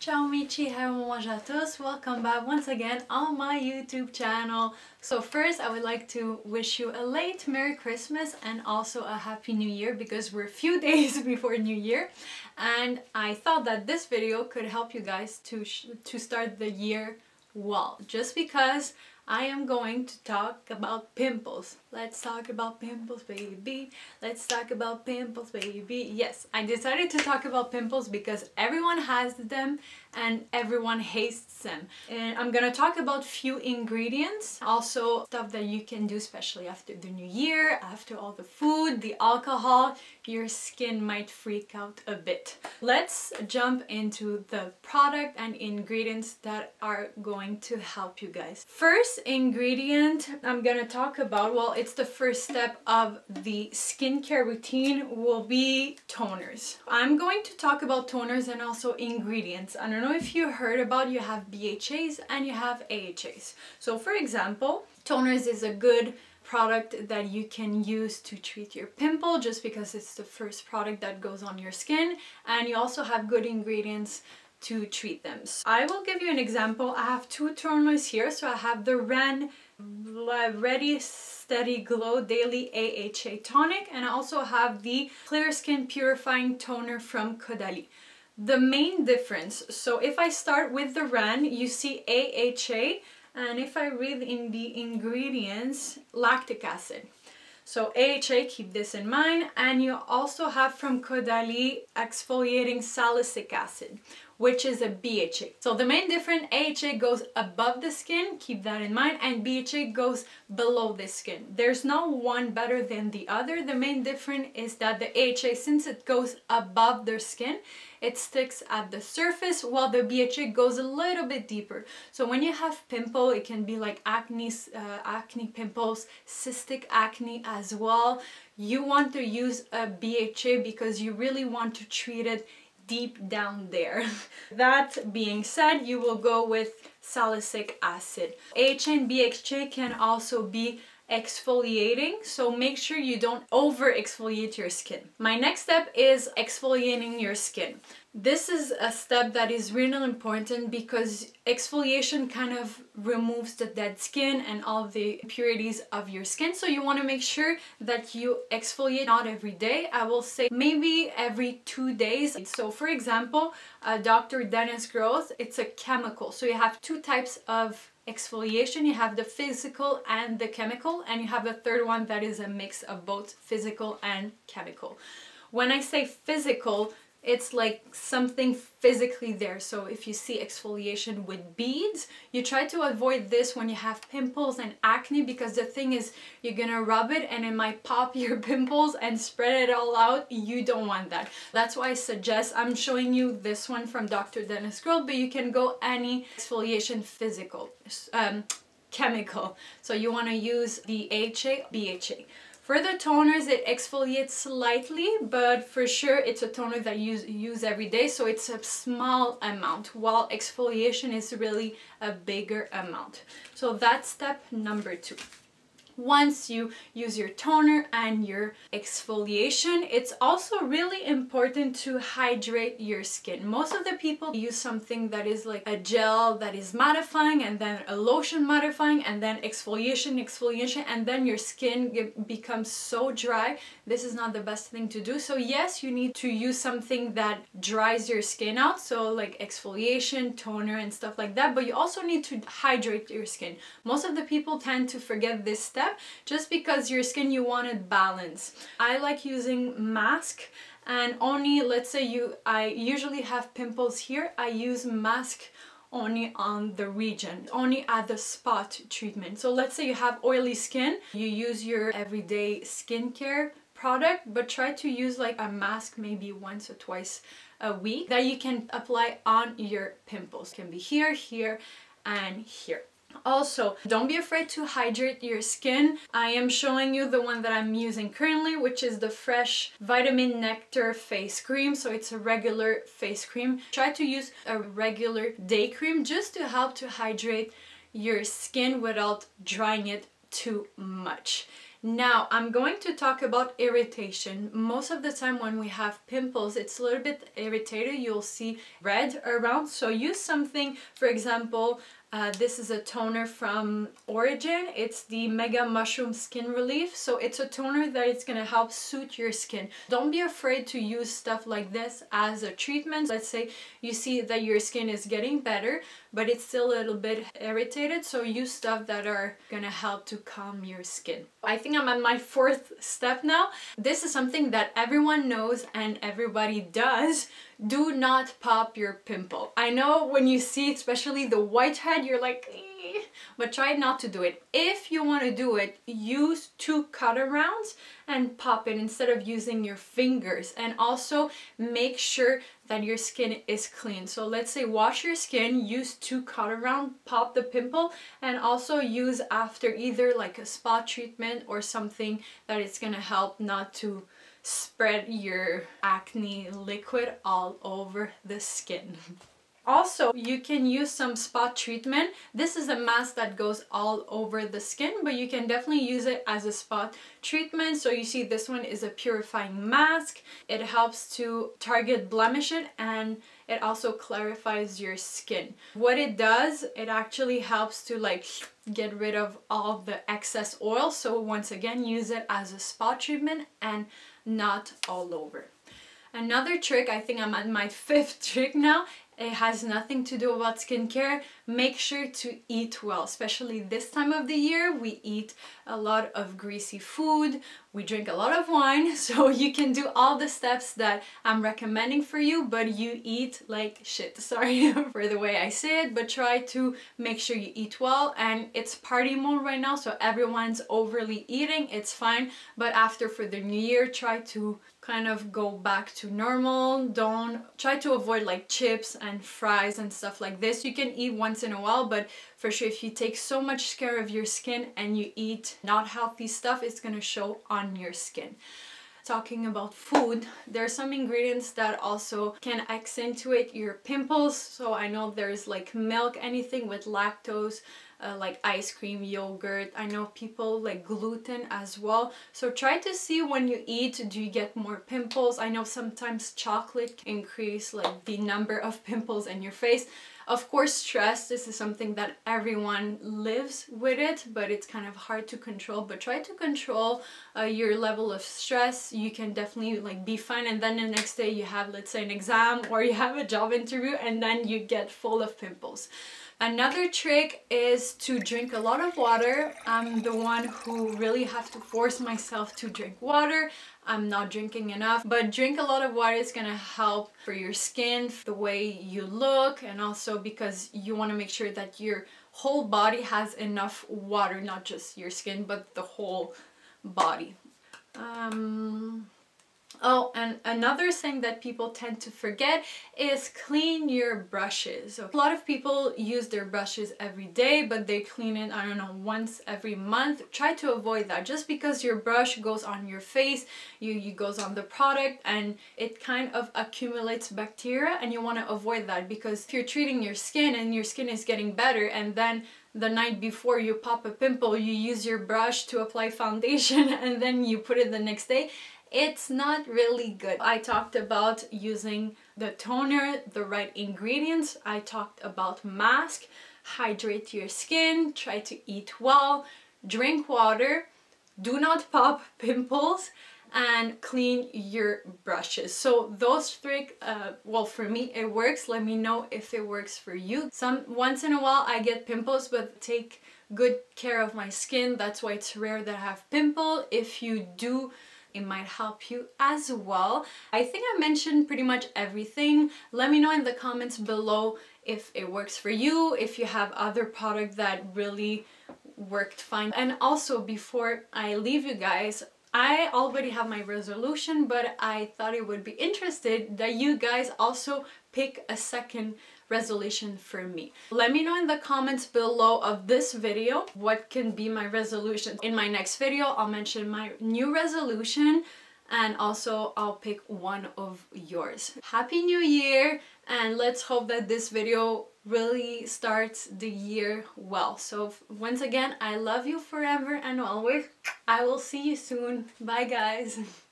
Ciao amici, hello à tous, welcome back once again on my YouTube channel. So first I would like to wish you a late Merry Christmas and also a Happy New Year because we're a few days before New Year and I thought that this video could help you guys to, to start the year well just because I am going to talk about pimples. Let's talk about pimples, baby. Let's talk about pimples, baby. Yes, I decided to talk about pimples because everyone has them and everyone hates them. And I'm gonna talk about few ingredients, also stuff that you can do, especially after the new year, after all the food, the alcohol, your skin might freak out a bit. Let's jump into the product and ingredients that are going to help you guys. First ingredient I'm gonna talk about, well, it's the first step of the skincare routine will be toners. I'm going to talk about toners and also ingredients. I don't know if you heard about, you have BHAs and you have AHAs. So for example, toners is a good product that you can use to treat your pimple just because it's the first product that goes on your skin and you also have good ingredients to treat them. So I will give you an example. I have two toners here. So I have the Ren Ready Steady Glow Daily AHA Tonic and I also have the Clear Skin Purifying Toner from Caudalie. The main difference, so if I start with the Ren, you see AHA and if I read in the ingredients, lactic acid. So AHA, keep this in mind. And you also have from Caudalie exfoliating salicylic acid, which is a BHA. So the main difference, AHA goes above the skin, keep that in mind, and BHA goes below the skin. There's no one better than the other. The main difference is that the AHA, since it goes above their skin, it sticks at the surface while the BHA goes a little bit deeper. So when you have pimple, it can be like acne, uh, acne pimples, cystic acne as well. You want to use a BHA because you really want to treat it deep down there. that being said, you will go with salicylic acid. BHA can also be exfoliating so make sure you don't over exfoliate your skin. My next step is exfoliating your skin. This is a step that is really important because exfoliation kind of removes the dead skin and all the impurities of your skin. So you want to make sure that you exfoliate not every day. I will say maybe every two days. So for example, uh, Dr. Dennis Gross, it's a chemical. So you have two types of exfoliation. You have the physical and the chemical and you have a third one that is a mix of both physical and chemical. When I say physical, it's like something physically there. So if you see exfoliation with beads, you try to avoid this when you have pimples and acne because the thing is you're gonna rub it and it might pop your pimples and spread it all out. You don't want that. That's why I suggest, I'm showing you this one from Dr. Dennis Gross, but you can go any exfoliation physical, um, chemical. So you wanna use the HA, BHA. For the toners, it exfoliates slightly, but for sure it's a toner that you use, every day, so it's a small amount, while exfoliation is really a bigger amount. So that's step number two once you use your toner and your exfoliation. It's also really important to hydrate your skin. Most of the people use something that is like a gel that is mattifying and then a lotion mattifying and then exfoliation, exfoliation, and then your skin becomes so dry. This is not the best thing to do. So yes, you need to use something that dries your skin out. So like exfoliation, toner and stuff like that. But you also need to hydrate your skin. Most of the people tend to forget this step just because your skin you wanted balance. I like using mask and only let's say you I usually have pimples here I use mask only on the region, only at the spot treatment. So let's say you have oily skin, you use your everyday skincare product, but try to use like a mask maybe once or twice a week that you can apply on your pimples. It can be here, here, and here. Also, don't be afraid to hydrate your skin. I am showing you the one that I'm using currently, which is the Fresh Vitamin Nectar Face Cream. So it's a regular face cream. Try to use a regular day cream just to help to hydrate your skin without drying it too much. Now, I'm going to talk about irritation. Most of the time when we have pimples, it's a little bit irritated. You'll see red around. So use something, for example, uh, this is a toner from Origin. It's the Mega Mushroom Skin Relief. So it's a toner that it's to help suit your skin. Don't be afraid to use stuff like this as a treatment. Let's say you see that your skin is getting better, but it's still a little bit irritated. So use stuff that are to help to calm your skin. I think I'm at my fourth step now. This is something that everyone knows and everybody does do not pop your pimple. I know when you see especially the whitehead, you're like, eh, but try not to do it. If you want to do it, use two cutter rounds and pop it instead of using your fingers. And also make sure that your skin is clean. So let's say wash your skin, use two cutter round, pop the pimple, and also use after either like a spot treatment or something that it's gonna help not to spread your acne liquid all over the skin. Also, you can use some spot treatment. This is a mask that goes all over the skin, but you can definitely use it as a spot treatment. So you see this one is a purifying mask. It helps to target blemish it and it also clarifies your skin. What it does, it actually helps to like get rid of all the excess oil. So once again, use it as a spot treatment and not all over. Another trick, I think I'm at my fifth trick now, it has nothing to do about skincare. Make sure to eat well, especially this time of the year. We eat a lot of greasy food, we drink a lot of wine, so you can do all the steps that I'm recommending for you, but you eat like shit. Sorry for the way I say it, but try to make sure you eat well. And it's party mode right now, so everyone's overly eating, it's fine. But after for the new year, try to kind of go back to normal. Don't try to avoid like chips and fries and stuff like this. You can eat once in a while, but for sure if you take so much care of your skin and you eat not healthy stuff, it's gonna show on your skin talking about food, there are some ingredients that also can accentuate your pimples. So I know there's like milk, anything with lactose, uh, like ice cream, yogurt. I know people like gluten as well. So try to see when you eat, do you get more pimples? I know sometimes chocolate increase like the number of pimples in your face. Of course, stress, this is something that everyone lives with it, but it's kind of hard to control. But try to control uh, your level of stress. You can definitely like be fine and then the next day you have, let's say, an exam or you have a job interview and then you get full of pimples. Another trick is to drink a lot of water. I'm the one who really have to force myself to drink water. I'm not drinking enough, but drink a lot of water is gonna help for your skin, the way you look, and also because you wanna make sure that your whole body has enough water, not just your skin, but the whole body. Um, Oh, and another thing that people tend to forget is clean your brushes. A lot of people use their brushes every day, but they clean it, I don't know, once every month. Try to avoid that. Just because your brush goes on your face, you, you goes on the product and it kind of accumulates bacteria and you want to avoid that because if you're treating your skin and your skin is getting better and then the night before you pop a pimple, you use your brush to apply foundation and then you put it the next day it's not really good. I talked about using the toner, the right ingredients. I talked about mask, hydrate your skin, try to eat well, drink water, do not pop pimples, and clean your brushes. So those three, uh, well for me it works. Let me know if it works for you. Some Once in a while I get pimples but take good care of my skin. That's why it's rare that I have pimple. If you do it might help you as well. I think I mentioned pretty much everything. Let me know in the comments below if it works for you, if you have other product that really worked fine. And also before I leave you guys, I already have my resolution, but I thought it would be interested that you guys also pick a second resolution for me. Let me know in the comments below of this video what can be my resolution. In my next video, I'll mention my new resolution and also I'll pick one of yours. Happy New Year and let's hope that this video really starts the year well. So once again, I love you forever and always. I will see you soon. Bye guys.